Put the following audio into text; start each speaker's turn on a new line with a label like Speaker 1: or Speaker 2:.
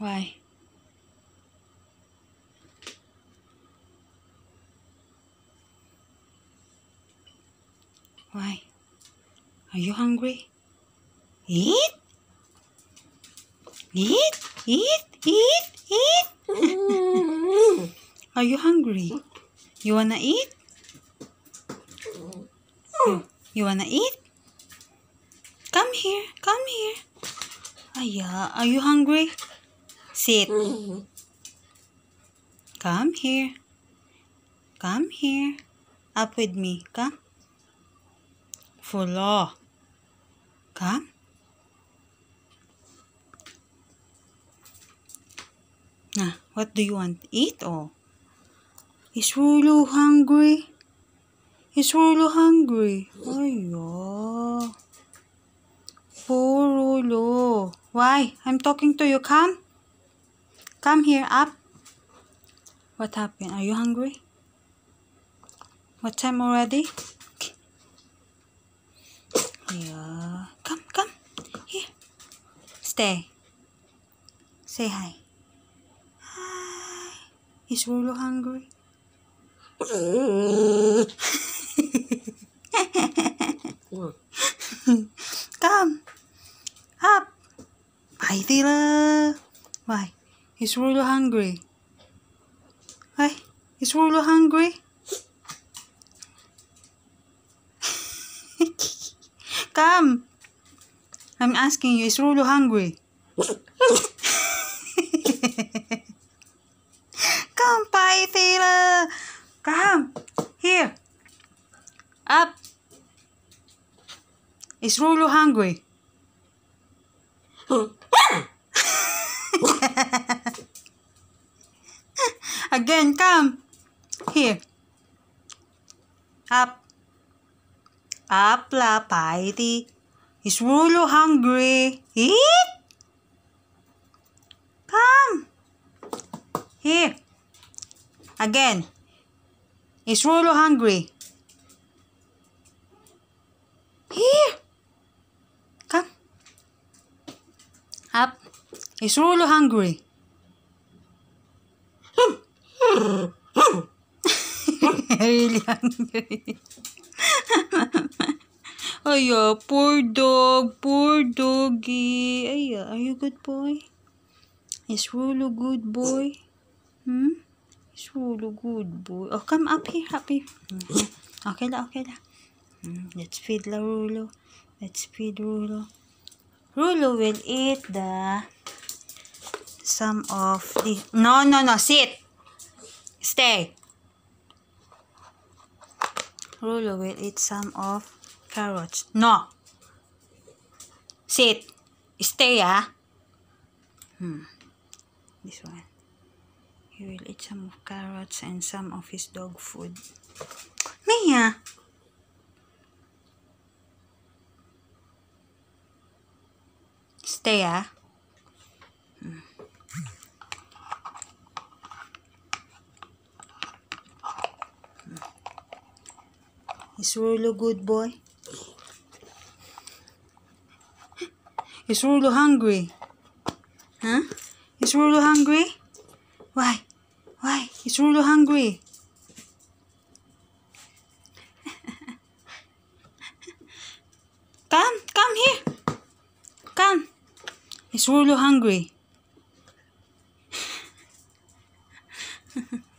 Speaker 1: Why? Why? Are you hungry? Eat? Eat? Eat? Eat? Eat? Are you hungry? You wanna eat? You, you wanna eat? Come here. Come here. Aya, are you hungry? Sit. Come here. Come here. Up with me. Come. Follow. Come. Nah, what do you want? Eat or? Is Rhooloo hungry? Is Rhooloo hungry? Ayo. Poor Rhooloo. Why? I'm talking to you. Come. Come here, up. What happened? Are you hungry? What time already? Yeah. Come, come. Here. Stay. Say hi. Hi. Is Rhooloo hungry? Come. Up. Bye, Tila. Why? Is Rhooloo hungry? Why? Is Rhooloo hungry? Come. I'm asking you, is Rhooloo hungry? Come, Pythela. Come. Here. Up. Is Rhooloo hungry? Again, come. Here. Up. Up la, Piety. Is Rhooloo hungry? Eat? Come. Here. Again. Is Rhooloo hungry? Here. Come. Up. Is Rhooloo hungry? really hungry. Aya, poor dog, poor doggy. Aya, are you good boy? Is Rhooloo good boy? Hmm? Is Rhooloo good boy? Oh, come up here, up here. Mhm. Okay la, okay la. Hmm, Let's feed la Rhooloo. Let's feed Rhooloo. Rhooloo will eat the some of the no no no sit stay Rulu will eat some of carrots. No. Sit. Stay ah. Hmm. This one. He will eat some of carrots and some of his dog food. Mia stay ah Is Rhooloo good boy? Is Rhooloo hungry? Huh? Is Rhooloo hungry? Why? Why? Is Rhooloo hungry? come, come here. Come. Is Rhooloo hungry?